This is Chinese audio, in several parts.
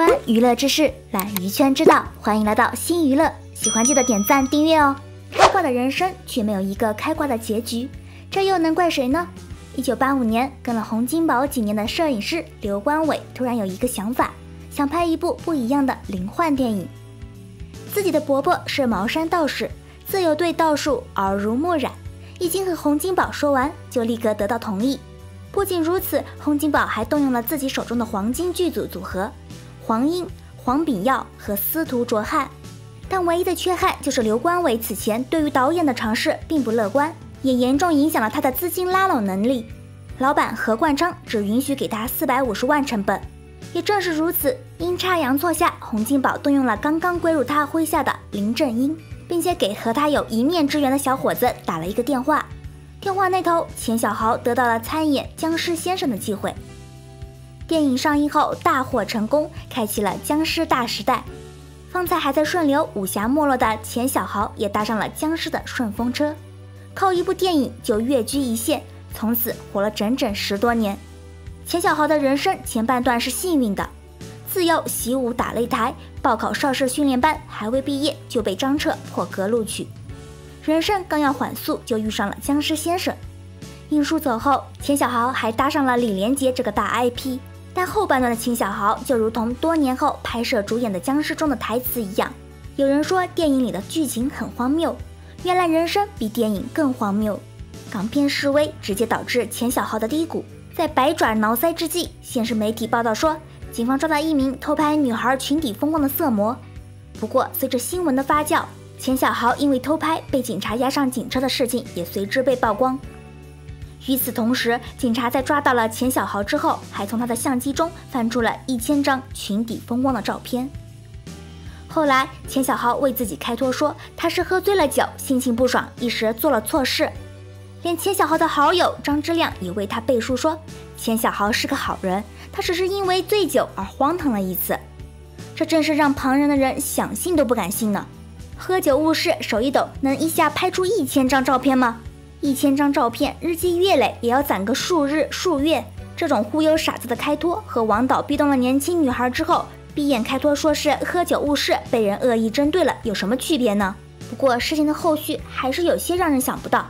观娱乐知识，揽娱圈之道，欢迎来到新娱乐。喜欢记得点赞订阅哦。开挂的人生却没有一个开挂的结局，这又能怪谁呢？一九八五年，跟了洪金宝几年的摄影师刘关伟突然有一个想法，想拍一部不一样的灵幻电影。自己的伯伯是茅山道士，自幼对道术耳濡目染，一经和洪金宝说完，就立刻得到同意。不仅如此，洪金宝还动用了自己手中的黄金剧组组合：黄英、黄炳耀和司徒卓汉。但唯一的缺憾就是刘关伟此前对于导演的尝试并不乐观，也严重影响了他的资金拉拢能力。老板何冠昌只允许给他四百五十万成本。也正是如此，阴差阳错下，洪金宝动用了刚刚归入他麾下的林正英，并且给和他有一面之缘的小伙子打了一个电话。电话那头，钱小豪得到了参演僵尸先生的机会。电影上映后大获成功，开启了僵尸大时代。方才还在顺流武侠没落的钱小豪，也搭上了僵尸的顺风车，靠一部电影就跃居一线，从此活了整整十多年。钱小豪的人生前半段是幸运的，自幼习武打擂台，报考邵氏训练班，还未毕业就被张彻破格录取。人生刚要缓速，就遇上了僵尸先生。英叔走后，钱小豪还搭上了李连杰这个大 IP。但后半段的钱小豪就如同多年后拍摄主演的僵尸中的台词一样，有人说电影里的剧情很荒谬，原来人生比电影更荒谬。港片示威直接导致钱小豪的低谷，在百爪挠腮之际，现实媒体报道说，警方抓到一名偷拍女孩裙底风光的色魔。不过，随着新闻的发酵。钱小豪因为偷拍被警察押上警车的事情也随之被曝光。与此同时，警察在抓到了钱小豪之后，还从他的相机中翻出了一千张裙底风光的照片。后来，钱小豪为自己开脱说他是喝醉了酒，心情不爽，一时做了错事。连钱小豪的好友张之亮也为他背书说，钱小豪是个好人，他只是因为醉酒而荒唐了一次。这真是让旁人的人想信都不敢信呢。喝酒误事，手一抖，能一下拍出一千张照片吗？一千张照片，日积月累也要攒个数日数月。这种忽悠傻子的开脱，和王导逼动了年轻女孩之后，闭眼开脱说是喝酒误事，被人恶意针对了，有什么区别呢？不过事情的后续还是有些让人想不到。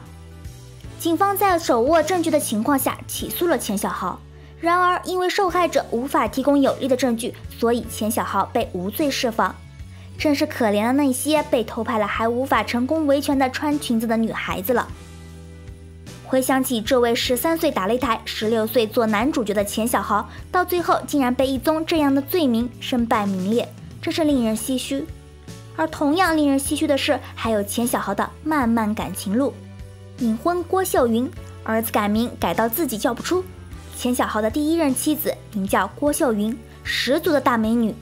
警方在手握证据的情况下起诉了钱小豪，然而因为受害者无法提供有力的证据，所以钱小豪被无罪释放。真是可怜了那些被偷拍了还无法成功维权的穿裙子的女孩子了。回想起这位十三岁打擂台、十六岁做男主角的钱小豪，到最后竟然被一宗这样的罪名身败名裂，真是令人唏嘘。而同样令人唏嘘的是，还有钱小豪的漫漫感情路。隐婚郭秀云，儿子改名改到自己叫不出。钱小豪的第一任妻子名叫郭秀云，十足的大美女。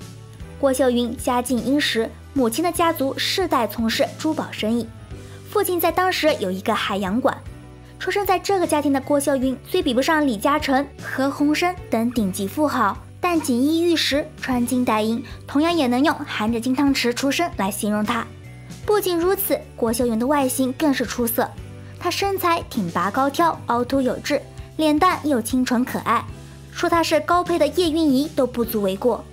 郭秀云家境殷实，母亲的家族世代从事珠宝生意，父亲在当时有一个海洋馆。出生在这个家庭的郭秀云虽比不上李嘉诚、何鸿燊等顶级富豪，但锦衣玉食、穿金戴银，同样也能用含着金汤匙出生来形容她。不仅如此，郭秀云的外形更是出色，她身材挺拔高挑、凹凸有致，脸蛋又清纯可爱，说她是高配的叶蕴仪都不足为过。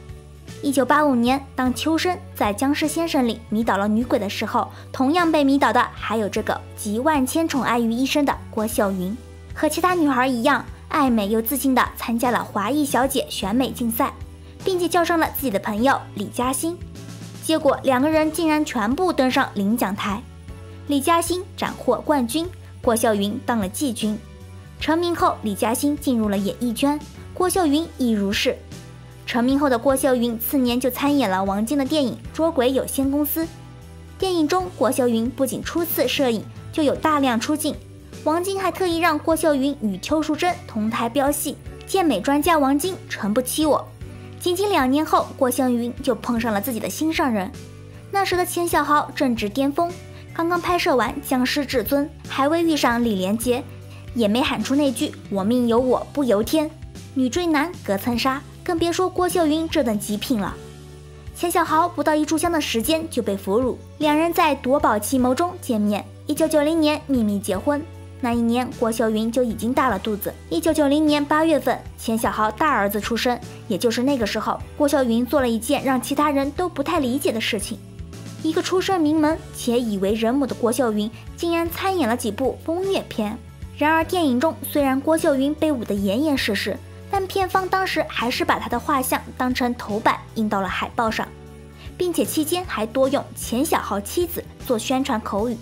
一九八五年，当秋生在《僵尸先生》里迷倒了女鬼的时候，同样被迷倒的还有这个集万千宠爱于一身的郭秀云。和其他女孩一样，爱美又自信地参加了华裔小姐选美竞赛，并且叫上了自己的朋友李嘉欣。结果两个人竟然全部登上领奖台，李嘉欣斩获冠军，郭秀云当了季军。成名后，李嘉欣进入了演艺圈，郭秀云亦如是。成名后的郭秀云次年就参演了王晶的电影《捉鬼有限公司》。电影中，郭秀云不仅初次摄影就有大量出镜，王晶还特意让郭秀云与邱淑贞同台飙戏。健美专家王晶诚不欺我。仅仅两年后，郭秀云就碰上了自己的心上人。那时的钱小豪正值巅峰，刚刚拍摄完《僵尸至尊》，还未遇上李连杰，也没喊出那句“我命由我不由天”，女追男隔层纱。更别说郭秀云这等极品了。钱小豪不到一炷香的时间就被俘虏，两人在夺宝奇谋中见面，一九九零年秘密结婚。那一年郭秀云就已经大了肚子。一九九零年八月份，钱小豪大儿子出生，也就是那个时候，郭秀云做了一件让其他人都不太理解的事情。一个出身名门且已为人母的郭秀云，竟然参演了几部风月片。然而电影中虽然郭秀云被捂得严严实实，但片方当时还是把他的画像当成头版印到了海报上，并且期间还多用钱小豪妻子做宣传口语。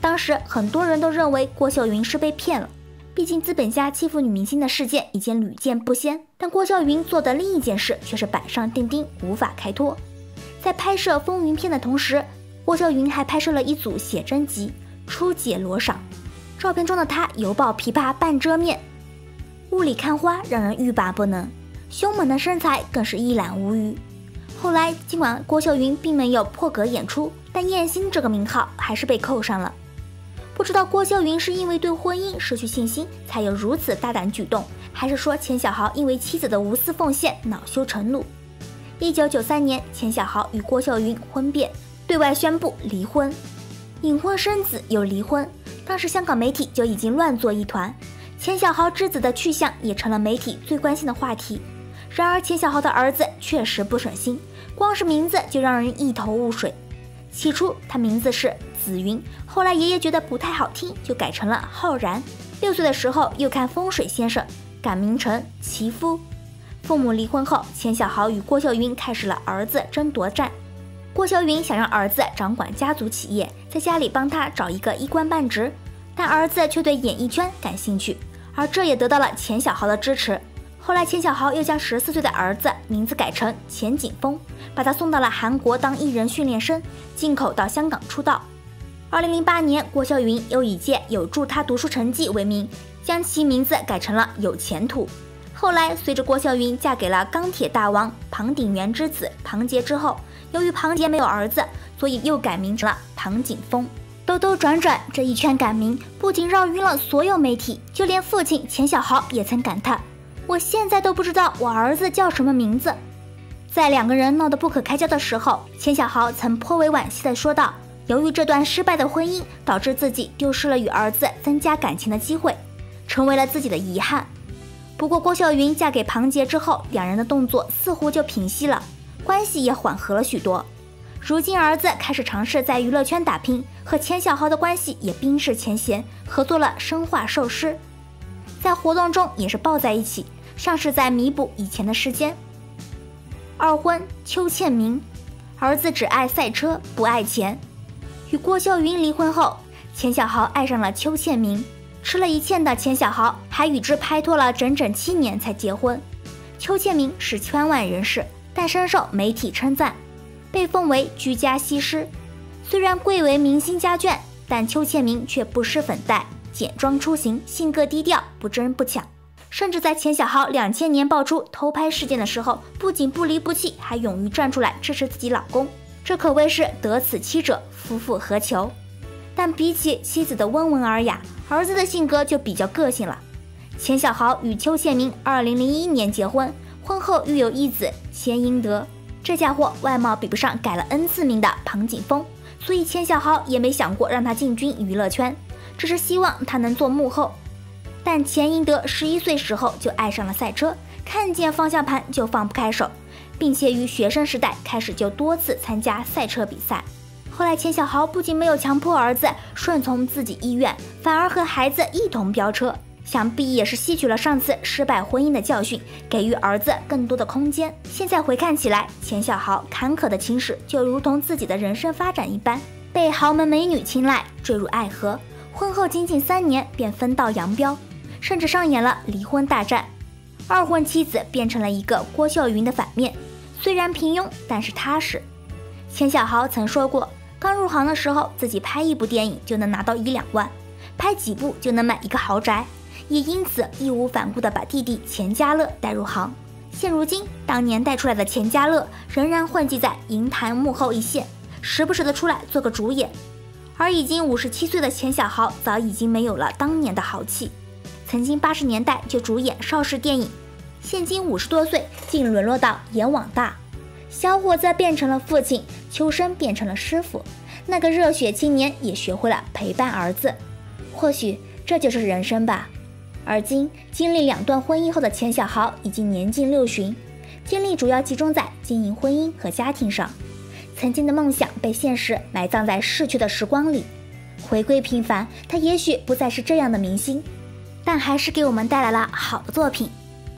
当时很多人都认为郭秀云是被骗了，毕竟资本家欺负女明星的事件已经屡见不鲜。但郭秀云做的另一件事却是板上钉钉，无法开脱。在拍摄风云片的同时，郭秀云还拍摄了一组写真集《初解罗裳》，照片中的她犹抱琵琶半遮面，雾里看花，让人欲罢不能。凶猛的身材更是一览无余。后来，尽管郭秀云并没有破格演出，但艳星这个名号还是被扣上了。不知道郭秀云是因为对婚姻失去信心才有如此大胆举动，还是说钱小豪因为妻子的无私奉献恼羞成怒？一九九三年，钱小豪与郭秀云婚变，对外宣布离婚，隐婚生子又离婚。当时香港媒体就已经乱作一团，钱小豪之子的去向也成了媒体最关心的话题。然而钱小豪的儿子确实不省心，光是名字就让人一头雾水。起初他名字是。紫云，后来爷爷觉得不太好听，就改成了浩然。六岁的时候又看风水先生，改名成齐夫。父母离婚后，钱小豪与郭秀云开始了儿子争夺战。郭秀云想让儿子掌管家族企业，在家里帮他找一个一官半职，但儿子却对演艺圈感兴趣，而这也得到了钱小豪的支持。后来，钱小豪又将十四岁的儿子名字改成钱景峰，把他送到了韩国当艺人训练生，进口到香港出道。二零零八年，郭笑云又以借有助他读书成绩为名，将其名字改成了有前途。后来，随着郭笑云嫁给了钢铁大王庞鼎元之子庞杰之后，由于庞杰没有儿子，所以又改名成了庞景峰。兜兜转转，这一圈改名不仅绕晕了所有媒体，就连父亲钱小豪也曾感叹：“我现在都不知道我儿子叫什么名字。”在两个人闹得不可开交的时候，钱小豪曾颇为惋惜地说道。由于这段失败的婚姻，导致自己丢失了与儿子增加感情的机会，成为了自己的遗憾。不过郭秀云嫁给庞杰之后，两人的动作似乎就平息了，关系也缓和了许多。如今儿子开始尝试在娱乐圈打拼，和钱小豪的关系也冰释前嫌，合作了生化寿司，在活动中也是抱在一起，像是在弥补以前的时间。二婚邱倩明，儿子只爱赛车，不爱钱。与郭秀云离婚后，钱小豪爱上了邱倩明，吃了一堑的钱小豪还与之拍拖了整整七年才结婚。邱倩明是圈外人士，但深受媒体称赞，被封为居家西施。虽然贵为明星家眷，但邱倩明却不施粉黛，简装出行，性格低调，不争不抢。甚至在钱小豪两千年爆出偷拍事件的时候，不仅不离不弃，还勇于站出来支持自己老公。这可谓是得此妻者，夫复何求？但比起妻子的温文尔雅，儿子的性格就比较个性了。钱小豪与邱倩明二零零一年结婚，婚后育有一子钱英德。这家伙外貌比不上改了 N 次名的庞景峰，所以钱小豪也没想过让他进军娱乐圈，只是希望他能做幕后。但钱英德十一岁时候就爱上了赛车，看见方向盘就放不开手。并且于学生时代开始就多次参加赛车比赛。后来钱小豪不仅没有强迫儿子顺从自己意愿，反而和孩子一同飙车，想必也是吸取了上次失败婚姻的教训，给予儿子更多的空间。现在回看起来，钱小豪坎坷的情史就如同自己的人生发展一般，被豪门美女青睐，坠入爱河。婚后仅仅三年便分道扬镳，甚至上演了离婚大战。二婚妻子变成了一个郭秀云的反面，虽然平庸，但是踏实。钱小豪曾说过，刚入行的时候，自己拍一部电影就能拿到一两万，拍几部就能买一个豪宅，也因此义无反顾地把弟弟钱嘉乐带入行。现如今，当年带出来的钱嘉乐仍然混迹在银坛幕后一线，时不时的出来做个主演。而已经五十七岁的钱小豪，早已经没有了当年的豪气。曾经八十年代就主演邵氏电影，现今五十多岁竟沦落到演网大。小伙子变成了父亲，秋生变成了师傅，那个热血青年也学会了陪伴儿子。或许这就是人生吧。而今经历两段婚姻后的钱小豪已经年近六旬，精力主要集中在经营婚姻和家庭上。曾经的梦想被现实埋葬在逝去的时光里，回归平凡，他也许不再是这样的明星，但还是给我们带来了好的作品。